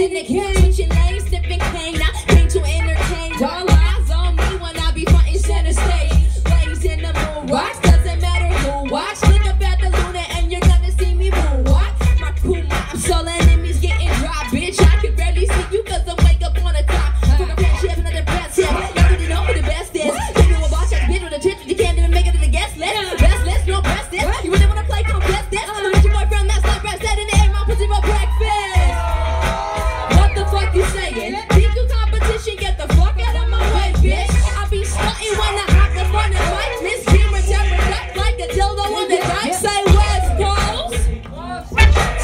in the game. Switching lanes, sipping cane. I came to entertain. All eyes on me when I be fronting center stage. Ladies in the moon rocks, doesn't matter who watch. Look up at the luna and you're gonna see me moonwalk. My crew, my soul enemies getting dropped, bitch. I can barely see you cause I'm wake up on the top. From a have another breath, yeah. Y'all really know who the best is. You know a boss bitch with a tip, you can't even make it to the guest list,